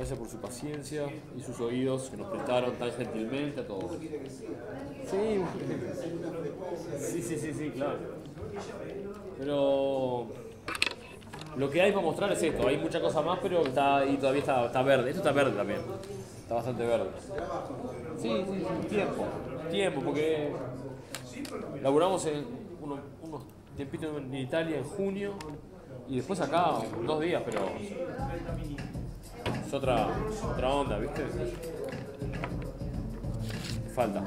Gracias por su paciencia y sus oídos que nos prestaron tan gentilmente a todos. Sí, sí, sí, sí, sí, claro. Pero lo que hay para mostrar es esto. Hay mucha cosa más, pero está y todavía está, está verde. Esto está verde también. Está bastante verde. Sí, sí, sí, tiempo. Tiempo, porque laburamos en unos, unos en Italia en junio y después acá dos días, pero es otra, otra onda, ¿viste? Falta.